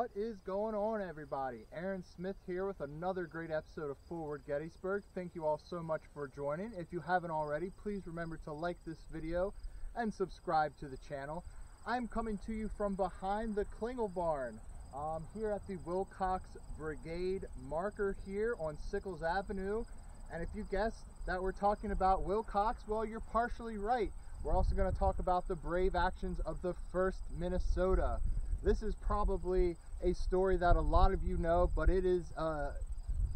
What is going on, everybody? Aaron Smith here with another great episode of Forward Gettysburg. Thank you all so much for joining. If you haven't already, please remember to like this video and subscribe to the channel. I'm coming to you from behind the Klingel Barn. Um, here at the Wilcox Brigade marker here on Sickles Avenue. And if you guessed that we're talking about Wilcox, well, you're partially right. We're also going to talk about the brave actions of the 1st Minnesota. This is probably a story that a lot of you know, but it is uh,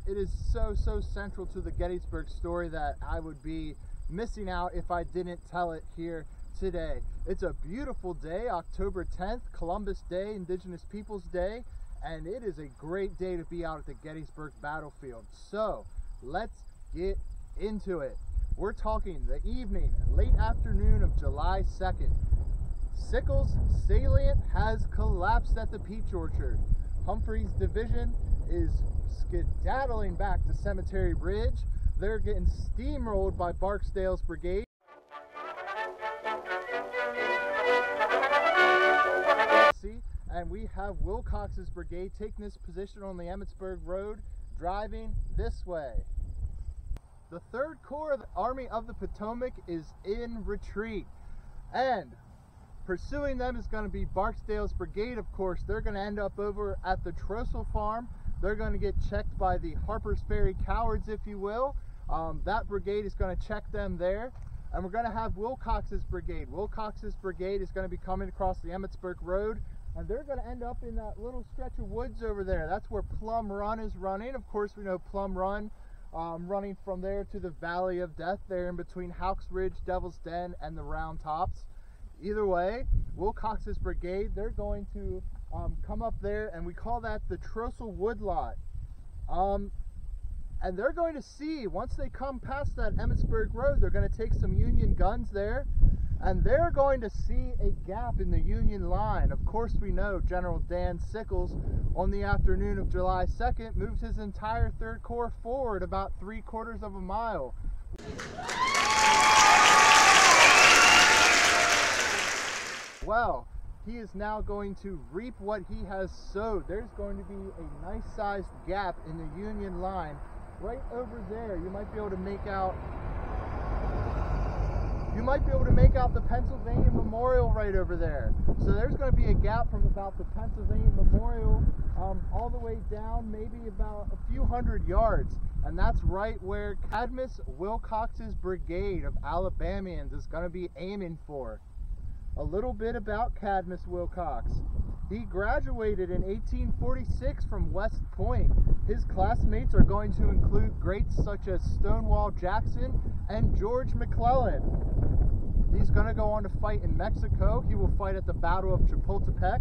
it is so so central to the Gettysburg story that I would be missing out if I didn't tell it here today. It's a beautiful day, October 10th, Columbus Day, Indigenous Peoples Day, and it is a great day to be out at the Gettysburg battlefield. So let's get into it. We're talking the evening, late afternoon of July 2nd. Sickles salient has collapsed at the Peach Orchard. Humphreys' division is skedaddling back to Cemetery Ridge. They're getting steamrolled by Barksdale's brigade. And we have Wilcox's brigade taking this position on the Emmitsburg Road, driving this way. The 3rd Corps of the Army of the Potomac is in retreat. And pursuing them is going to be Barksdale's brigade, of course. They're going to end up over at the Trostle Farm. They're going to get checked by the Harper's Ferry cowards, if you will. Um, that brigade is going to check them there. And we're going to have Wilcox's brigade. Wilcox's brigade is going to be coming across the Emmitsburg Road. And they're going to end up in that little stretch of woods over there. That's where Plum Run is running. Of course, we know Plum Run um, running from there to the Valley of Death, there in between Houck's Ridge, Devil's Den, and the Round Tops. Either way, Wilcox's brigade, they're going to um, come up there, and we call that the Trostle Woodlot. Um, and they're going to see, once they come past that Emmitsburg Road, they're going to take some Union guns there, and they're going to see a gap in the Union line. Of course, we know General Dan Sickles, on the afternoon of July 2nd, moved his entire 3rd Corps forward about three quarters of a mile. Well, he is now going to reap what he has sowed. There's going to be a nice sized gap in the Union line right over there. You might be able to make out you might be able to make out the Pennsylvania Memorial right over there. So there's going to be a gap from about the Pennsylvania Memorial um, all the way down, maybe about a few hundred yards. And that's right where Cadmus Wilcox's brigade of Alabamians is going to be aiming for. A little bit about Cadmus Wilcox. He graduated in 1846 from West Point. His classmates are going to include greats such as Stonewall Jackson and George McClellan. He's going to go on to fight in Mexico. He will fight at the Battle of Chapultepec.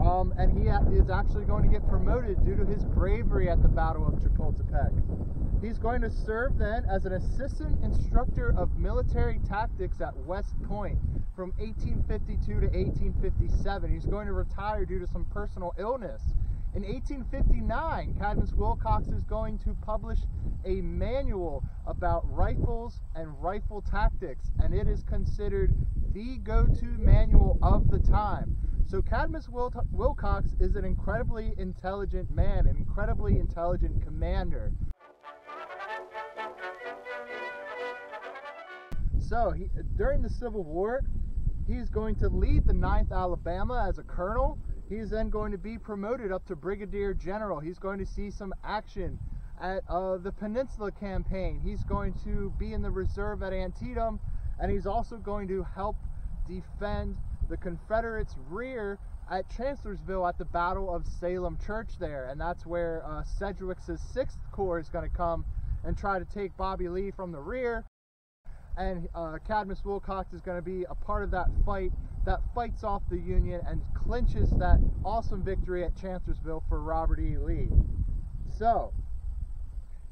Um, and he is actually going to get promoted due to his bravery at the Battle of Chapultepec. He's going to serve then as an assistant instructor of military tactics at West Point from 1852 to 1857. He's going to retire due to some personal illness. In 1859, Cadmus Wilcox is going to publish a manual about rifles and rifle tactics, and it is considered the go-to manual of the time. So Cadmus Wil Wilcox is an incredibly intelligent man, an incredibly intelligent commander. So he, during the Civil War, he's going to lead the 9th Alabama as a colonel He's then going to be promoted up to brigadier general. He's going to see some action at uh, the Peninsula Campaign. He's going to be in the reserve at Antietam, and he's also going to help defend the Confederates' rear at Chancellorsville at the Battle of Salem Church there. And that's where uh, Sedgwick's 6th Corps is going to come and try to take Bobby Lee from the rear. And uh, Cadmus Wilcox is going to be a part of that fight that fights off the Union and clinches that awesome victory at Chancellorsville for Robert E. Lee. So,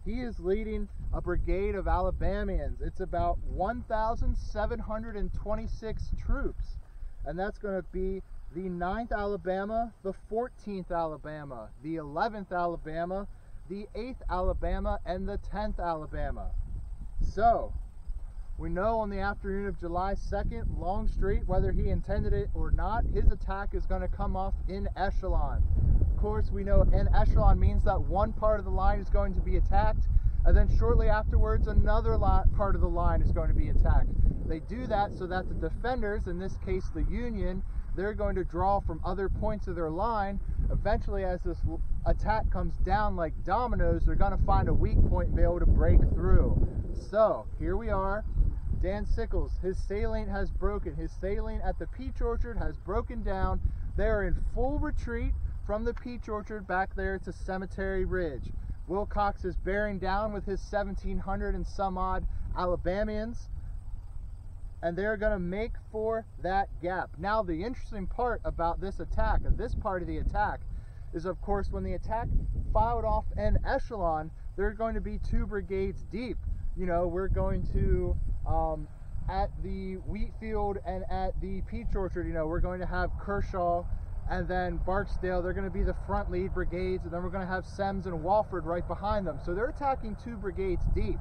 he is leading a brigade of Alabamians. It's about 1,726 troops. And that's going to be the 9th Alabama, the 14th Alabama, the 11th Alabama, the 8th Alabama, and the 10th Alabama. So, we know on the afternoon of July 2nd, Longstreet, whether he intended it or not, his attack is going to come off in echelon. Of course, we know in echelon means that one part of the line is going to be attacked, and then shortly afterwards, another part of the line is going to be attacked. They do that so that the defenders, in this case the Union, they're going to draw from other points of their line. Eventually, as this attack comes down like dominoes, they're going to find a weak point and be able to break through. So, here we are. Dan Sickles, his salient has broken. His salient at the Peach Orchard has broken down. They are in full retreat from the Peach Orchard back there to Cemetery Ridge. Wilcox is bearing down with his 1,700 and some odd Alabamians and they're going to make for that gap. Now, the interesting part about this attack, this part of the attack, is of course when the attack filed off en echelon, they're going to be two brigades deep. You know, we're going to, um, at the wheat field and at the peach orchard, you know, we're going to have Kershaw and then Barksdale, they're going to be the front lead brigades, and then we're going to have Semmes and Wofford right behind them. So they're attacking two brigades deep.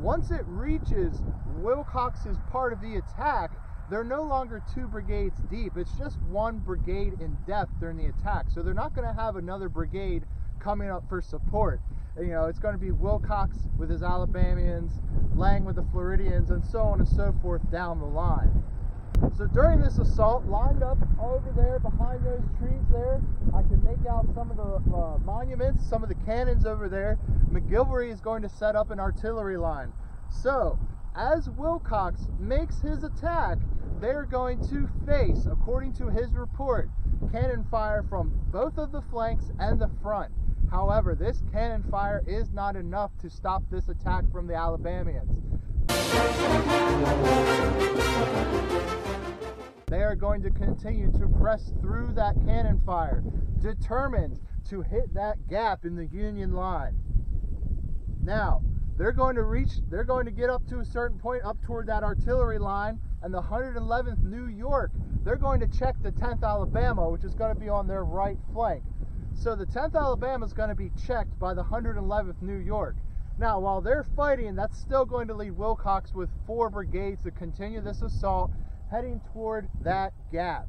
Once it reaches Wilcox's part of the attack, they're no longer two brigades deep. It's just one brigade in depth during the attack. So they're not going to have another brigade coming up for support. You know, it's going to be Wilcox with his Alabamians, Lang with the Floridians, and so on and so forth down the line. So during this assault, lined up over there behind those trees there, I can make out some of the uh, monuments, some of the cannons over there. McGilvery is going to set up an artillery line. So, as Wilcox makes his attack, they're going to face, according to his report, cannon fire from both of the flanks and the front. However, this cannon fire is not enough to stop this attack from the Alabamians. They are going to continue to press through that cannon fire, determined to hit that gap in the Union line. Now, they're going to reach, they're going to get up to a certain point up toward that artillery line, and the 111th New York, they're going to check the 10th Alabama, which is going to be on their right flank. So the 10th Alabama is going to be checked by the 111th New York. Now, while they're fighting, that's still going to leave Wilcox with four brigades to continue this assault heading toward that gap.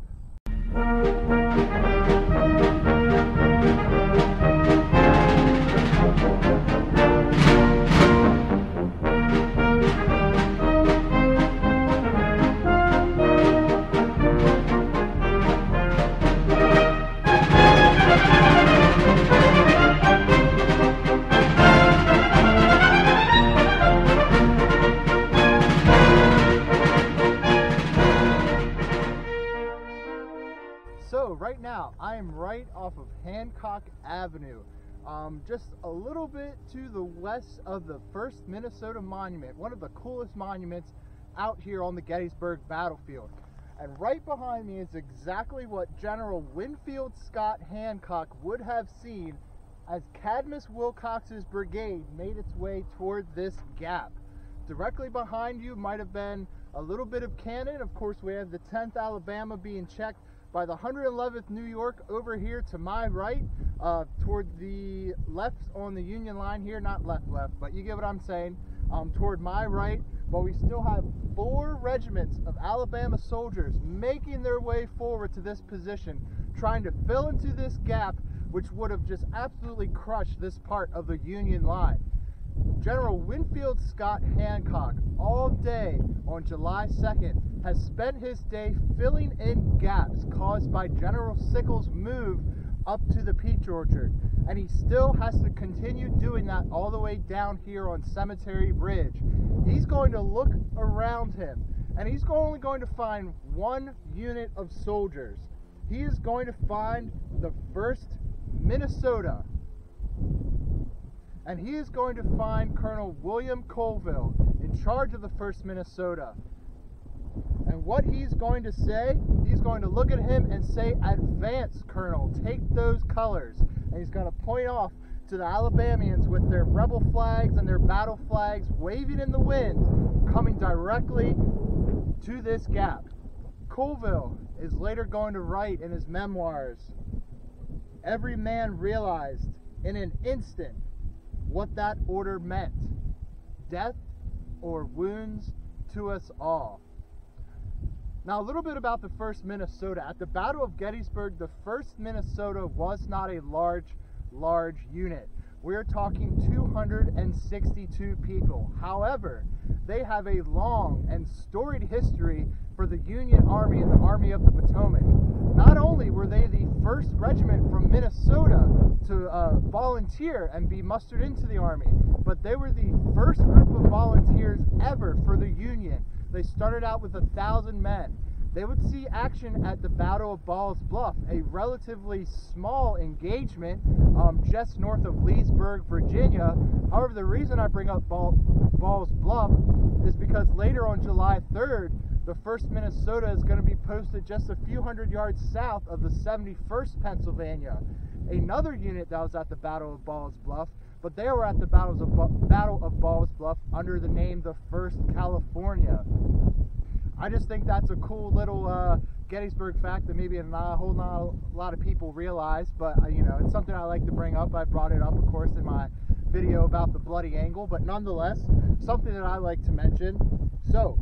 Um, just a little bit to the west of the First Minnesota Monument, one of the coolest monuments out here on the Gettysburg battlefield. And right behind me is exactly what General Winfield Scott Hancock would have seen as Cadmus Wilcox's brigade made its way toward this gap. Directly behind you might have been a little bit of cannon. Of course, we have the 10th Alabama being checked by the 111th New York over here to my right, uh, toward the left on the Union line here, not left left, but you get what I'm saying, um, toward my right, but we still have four regiments of Alabama soldiers making their way forward to this position, trying to fill into this gap, which would have just absolutely crushed this part of the Union line. General Winfield Scott Hancock, all day on July 2nd, has spent his day filling in gaps caused by General Sickles' move up to the peach orchard. And he still has to continue doing that all the way down here on Cemetery Ridge. He's going to look around him and he's only going to find one unit of soldiers. He is going to find the 1st Minnesota and he is going to find Colonel William Colville in charge of the 1st Minnesota. And what he's going to say, he's going to look at him and say, Advance, Colonel, take those colors. And he's going to point off to the Alabamians with their rebel flags and their battle flags waving in the wind, coming directly to this gap. Colville is later going to write in his memoirs Every man realized in an instant what that order meant death or wounds to us all. Now, a little bit about the 1st Minnesota. At the Battle of Gettysburg, the 1st Minnesota was not a large, large unit. We're talking 262 people. However, they have a long and storied history for the Union Army and the Army of the Potomac. Not only were they regiment from Minnesota to uh, volunteer and be mustered into the Army, but they were the first group of volunteers ever for the Union. They started out with a thousand men. They would see action at the Battle of Ball's Bluff, a relatively small engagement um, just north of Leesburg, Virginia. However, the reason I bring up Ball, Ball's Bluff is because later on July 3rd, the 1st Minnesota is going to be posted just a few hundred yards south of the 71st Pennsylvania. Another unit that was at the Battle of Ball's Bluff, but they were at the Battles of, Battle of Ball's Bluff under the name the 1st California. I just think that's a cool little uh, Gettysburg fact that maybe not a whole not a lot of people realize, but uh, you know, it's something I like to bring up. I brought it up, of course, in my video about the Bloody Angle, but nonetheless, something that I like to mention. So,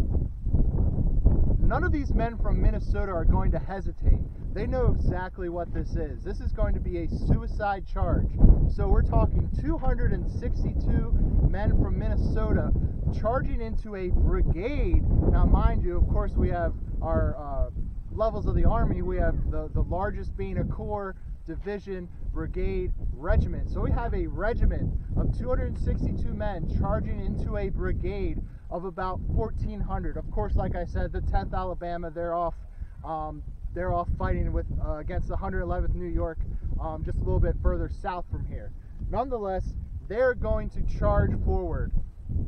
none of these men from Minnesota are going to hesitate. They know exactly what this is. This is going to be a suicide charge. So we're talking 262 men from Minnesota charging into a brigade. Now, mind you, of course, we have our uh, levels of the Army. We have the, the largest being a corps, division, brigade, regiment. So we have a regiment of 262 men charging into a brigade of about 1,400. Of course, like I said, the 10th Alabama, they're off. Um, they're off fighting with uh, against the 111th New York, um, just a little bit further south from here. Nonetheless, they're going to charge forward.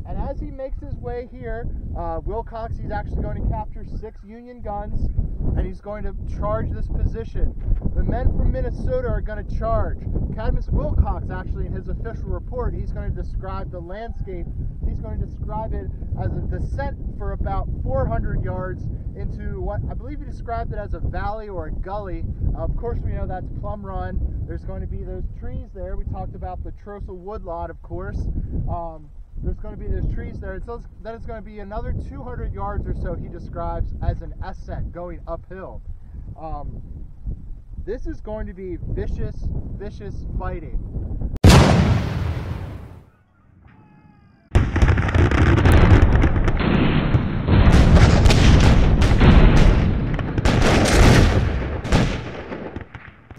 And as he makes his way here, uh, Wilcox, he's actually going to capture six Union guns and he's going to charge this position. The men from Minnesota are going to charge. Cadmus Wilcox, actually, in his official report, he's going to describe the landscape. He's going to describe it as a descent for about 400 yards into what I believe he described it as a valley or a gully. Uh, of course, we know that's Plum Run. There's going to be those trees there. We talked about the Trostle Woodlot, of course. Um, there's going to be those trees there. It says that it's going to be another 200 yards or so he describes as an ascent going uphill. Um, this is going to be vicious, vicious fighting.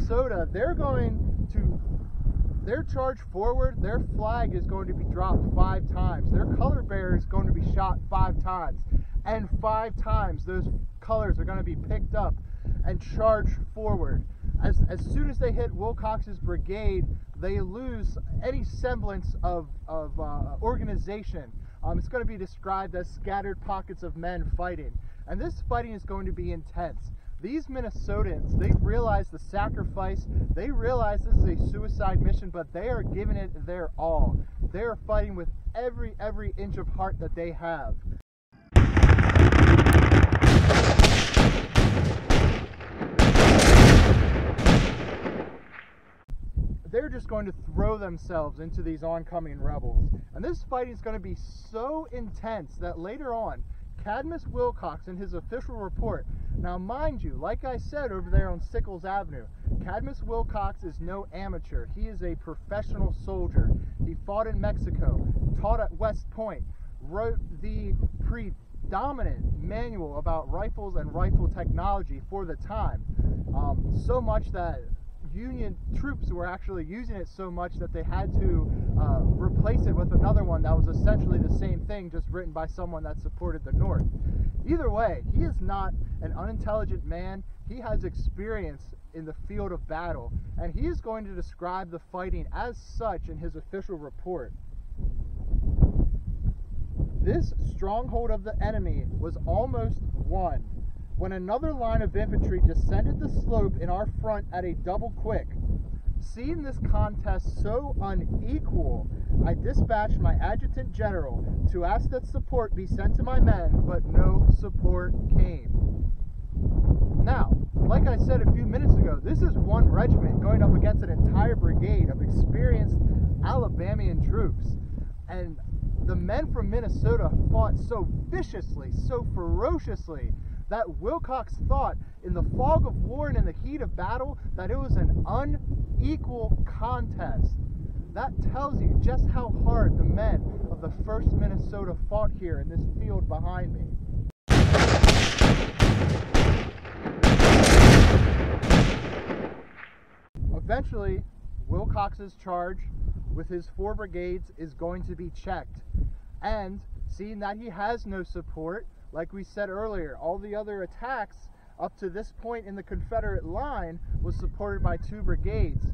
Soda, they're going to their charge forward, their flag is going to be dropped five times. Their color bearer is going to be shot five times. And five times those colors are going to be picked up and charged forward. As, as soon as they hit Wilcox's brigade, they lose any semblance of, of uh, organization. Um, it's going to be described as scattered pockets of men fighting. And this fighting is going to be intense these Minnesotans, they realize the sacrifice, they realize this is a suicide mission, but they are giving it their all. They are fighting with every every inch of heart that they have. They're just going to throw themselves into these oncoming rebels. And this fighting is going to be so intense that later on, Cadmus Wilcox, in his official report, now mind you, like I said over there on Sickles Avenue, Cadmus Wilcox is no amateur. He is a professional soldier. He fought in Mexico, taught at West Point, wrote the predominant manual about rifles and rifle technology for the time. Um, so much that Union troops were actually using it so much that they had to uh, replace it with another one that was essentially the same thing, just written by someone that supported the North. Either way, he is not an unintelligent man. He has experience in the field of battle, and he is going to describe the fighting as such in his official report. This stronghold of the enemy was almost won when another line of infantry descended the slope in our front at a double quick. Seeing this contest so unequal, I dispatched my adjutant general to ask that support be sent to my men, but no support came. Now, like I said a few minutes ago, this is one regiment going up against an entire brigade of experienced Alabamian troops. And the men from Minnesota fought so viciously, so ferociously, that Wilcox thought in the fog of war and in the heat of battle that it was an unequal contest. That tells you just how hard the men of the 1st Minnesota fought here in this field behind me. Eventually, Wilcox's charge with his four brigades is going to be checked. And seeing that he has no support, like we said earlier, all the other attacks up to this point in the Confederate line was supported by two brigades.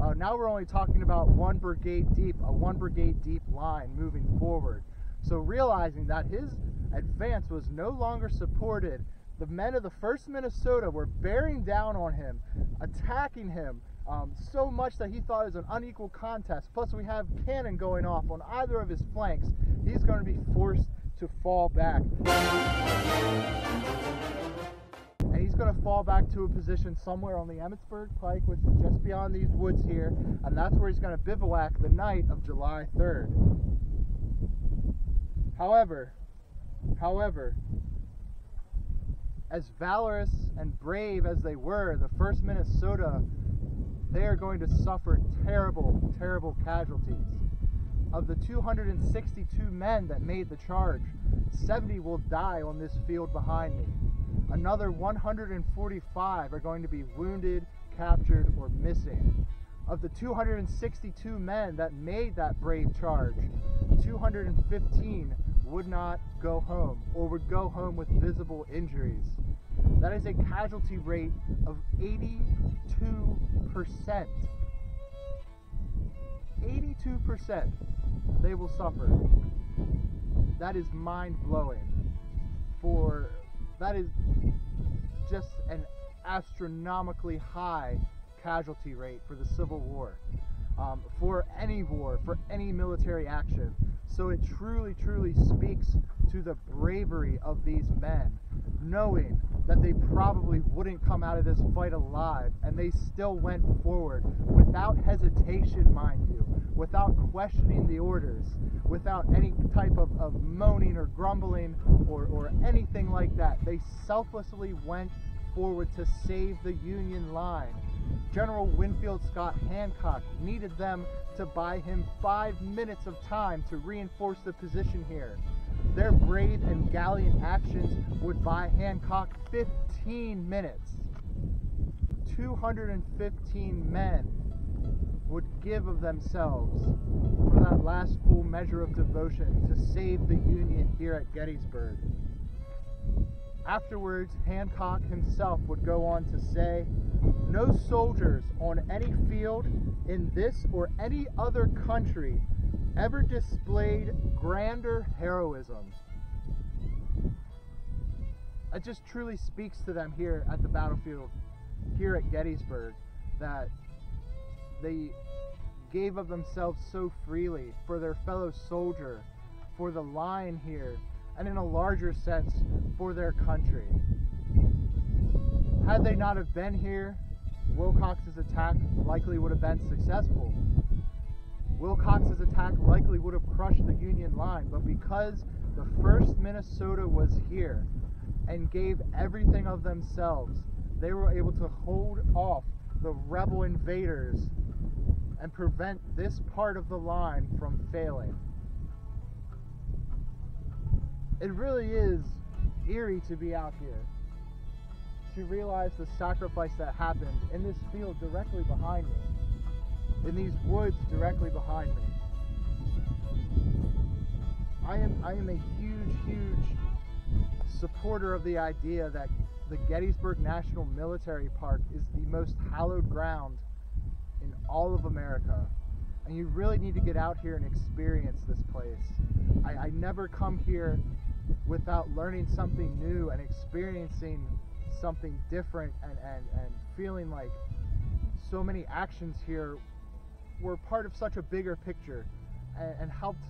Uh, now we're only talking about one brigade deep, a one brigade deep line moving forward. So realizing that his advance was no longer supported, the men of the 1st Minnesota were bearing down on him, attacking him, um, so much that he thought it was an unequal contest. Plus, we have cannon going off on either of his flanks. He's going to be forced to fall back. And he's going to fall back to a position somewhere on the Emmitsburg Pike, which is just beyond these woods here. And that's where he's going to bivouac the night of July 3rd. However, however, as valorous and brave as they were, the 1st Minnesota they are going to suffer terrible, terrible casualties. Of the 262 men that made the charge, 70 will die on this field behind me. Another 145 are going to be wounded, captured, or missing. Of the 262 men that made that brave charge, 215 would not go home or would go home with visible injuries. That is a casualty rate of 82%. 82% they will suffer. That is mind blowing. For that is just an astronomically high casualty rate for the Civil War. Um, for any war, for any military action. So it truly, truly speaks to the bravery of these men, knowing that they probably wouldn't come out of this fight alive, and they still went forward without hesitation, mind you, without questioning the orders, without any type of, of moaning or grumbling or, or anything like that. They selflessly went forward to save the Union line. General Winfield Scott Hancock needed them to buy him five minutes of time to reinforce the position here. Their brave and gallant actions would buy Hancock 15 minutes. 215 men would give of themselves for that last full measure of devotion to save the Union here at Gettysburg. Afterwards, Hancock himself would go on to say, No soldiers on any field in this or any other country ever displayed grander heroism. It just truly speaks to them here at the battlefield, here at Gettysburg, that they gave of themselves so freely for their fellow soldier, for the line here, and in a larger sense, for their country. Had they not have been here, Wilcox's attack likely would have been successful. Wilcox's attack likely would have crushed the Union line, but because the 1st Minnesota was here and gave everything of themselves, they were able to hold off the rebel invaders and prevent this part of the line from failing. It really is eerie to be out here to realize the sacrifice that happened in this field directly behind me in these woods directly behind me. I am I am a huge, huge supporter of the idea that the Gettysburg National Military Park is the most hallowed ground in all of America. And you really need to get out here and experience this place. I, I never come here without learning something new and experiencing something different and, and, and feeling like so many actions here were part of such a bigger picture and, and helped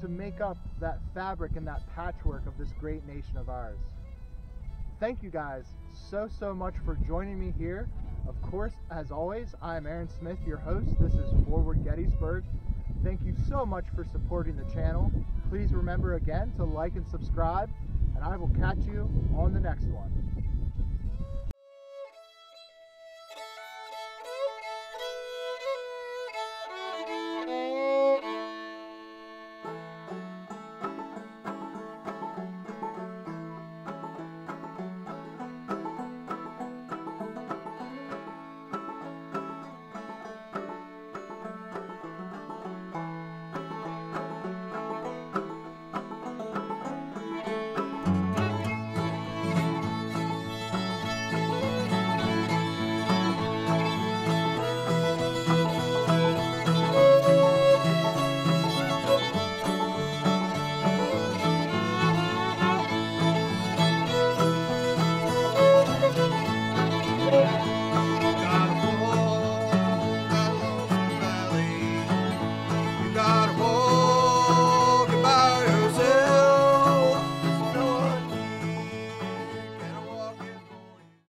to make up that fabric and that patchwork of this great nation of ours. Thank you guys so, so much for joining me here. Of course, as always, I'm Aaron Smith, your host. This is Forward Gettysburg. Thank you so much for supporting the channel. Please remember again to like and subscribe and I will catch you on the next one.